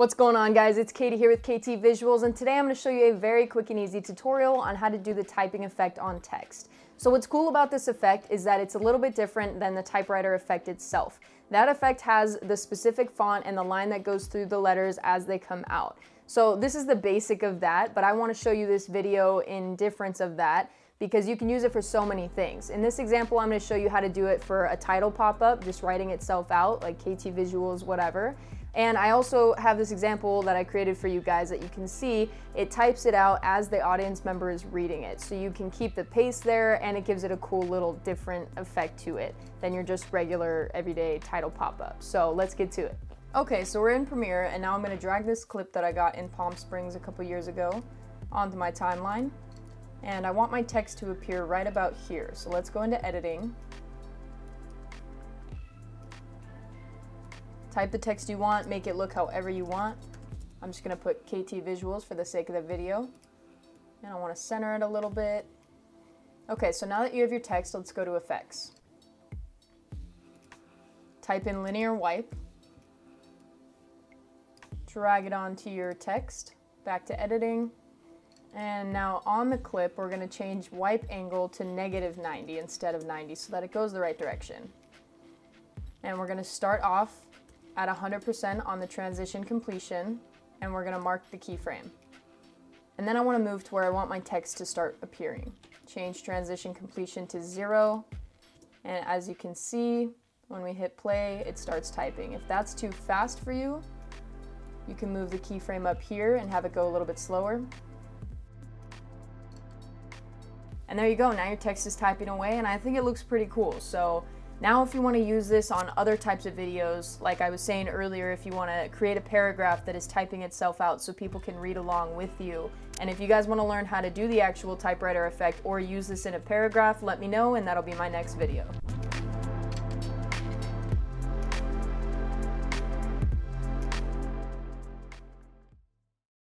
What's going on guys? It's Katie here with KT Visuals and today I'm going to show you a very quick and easy tutorial on how to do the typing effect on text. So what's cool about this effect is that it's a little bit different than the typewriter effect itself. That effect has the specific font and the line that goes through the letters as they come out. So this is the basic of that, but I want to show you this video in difference of that because you can use it for so many things. In this example, I'm going to show you how to do it for a title pop-up, just writing itself out, like KT Visuals, whatever. And I also have this example that I created for you guys that you can see. It types it out as the audience member is reading it. So you can keep the pace there and it gives it a cool little different effect to it than your just regular everyday title pop-up. So let's get to it. Okay, so we're in Premiere and now I'm gonna drag this clip that I got in Palm Springs a couple years ago onto my timeline. And I want my text to appear right about here. So let's go into editing Type the text you want, make it look however you want. I'm just gonna put KT Visuals for the sake of the video. And I wanna center it a little bit. Okay, so now that you have your text, let's go to effects. Type in linear wipe. Drag it onto your text. Back to editing. And now on the clip, we're gonna change wipe angle to negative 90 instead of 90 so that it goes the right direction. And we're gonna start off at 100% on the transition completion, and we're gonna mark the keyframe. And then I wanna move to where I want my text to start appearing. Change transition completion to zero, and as you can see, when we hit play, it starts typing. If that's too fast for you, you can move the keyframe up here and have it go a little bit slower. And there you go, now your text is typing away and I think it looks pretty cool. So now if you want to use this on other types of videos, like I was saying earlier, if you want to create a paragraph that is typing itself out so people can read along with you, and if you guys want to learn how to do the actual typewriter effect or use this in a paragraph, let me know and that'll be my next video.